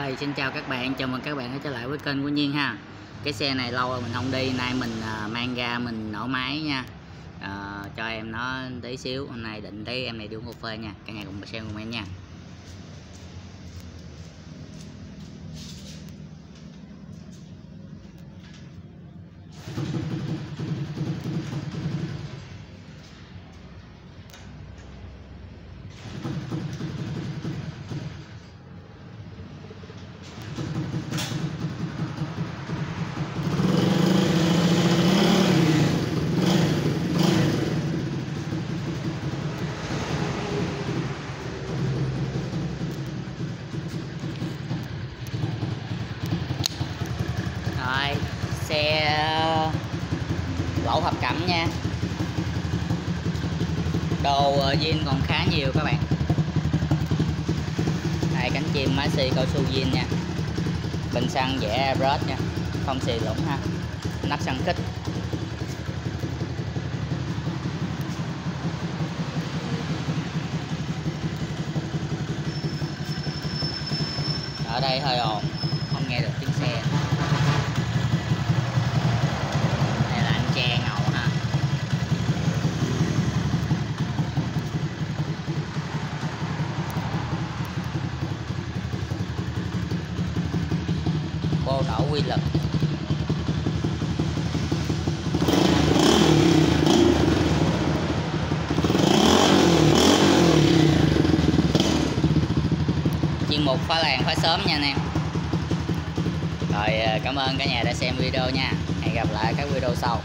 Ơi, xin chào các bạn, chào mừng các bạn đã trở lại với kênh của Nhiên ha. Cái xe này lâu rồi mình không đi, nay mình à, mang ra mình nổ máy nha. À, Cho em nó tí xíu, hôm nay định thấy em này đi uống cà phê nha. Cả nhà cùng xem cùng em nha. Hợp cẩm nha. Đồ ờ, zin còn khá nhiều các bạn. Này cánh chim máy xì cao su zin nha. Bình xăng dễ Airbrush nha. Không xì lũng ha. Nắp xăng kích Ở đây hơi ồn, Không nghe được tiếng xe đây là anh tre ngầu ha cô đổ quy lực. Chuyên mục phá làng phá sớm nha anh em. Rồi à, cảm ơn cả nhà đã xem video nha. Hẹn gặp lại các video sau.